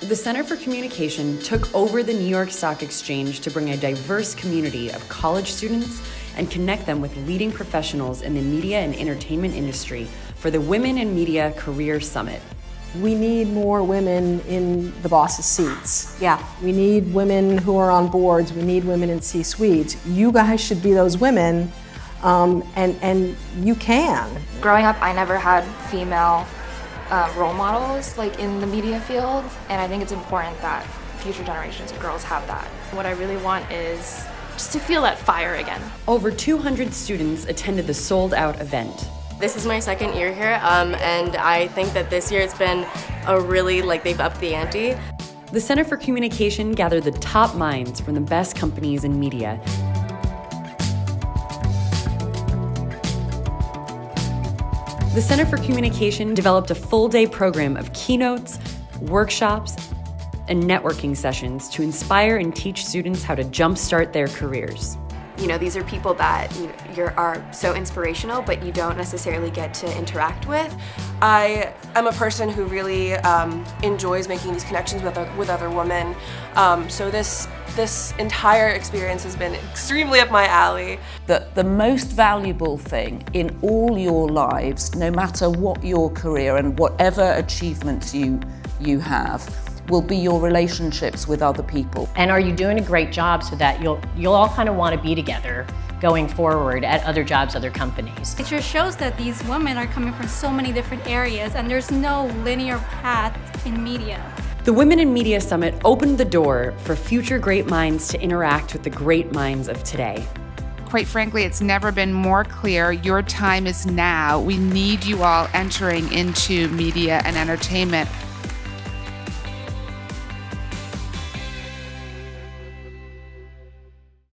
The Center for Communication took over the New York Stock Exchange to bring a diverse community of college students and connect them with leading professionals in the media and entertainment industry for the Women in Media Career Summit. We need more women in the boss's seats. Yeah. We need women who are on boards. We need women in C suites. You guys should be those women, um, and, and you can. Growing up, I never had female uh, role models like in the media field, and I think it's important that future generations of girls have that. What I really want is just to feel that fire again. Over 200 students attended the sold out event. This is my second year here, um, and I think that this year it's been a really, like, they've upped the ante. The Center for Communication gathered the top minds from the best companies in media. The Center for Communication developed a full day program of keynotes, workshops, and networking sessions to inspire and teach students how to jumpstart their careers. You know, these are people that you know, are so inspirational, but you don't necessarily get to interact with. I am a person who really um, enjoys making these connections with, with other women. Um, so this this entire experience has been extremely up my alley. That the most valuable thing in all your lives, no matter what your career and whatever achievements you you have, will be your relationships with other people. And are you doing a great job so that you'll you'll all kind of want to be together going forward at other jobs, other companies. It just shows that these women are coming from so many different areas and there's no linear path in media. The Women in Media Summit opened the door for future great minds to interact with the great minds of today. Quite frankly, it's never been more clear. Your time is now. We need you all entering into media and entertainment.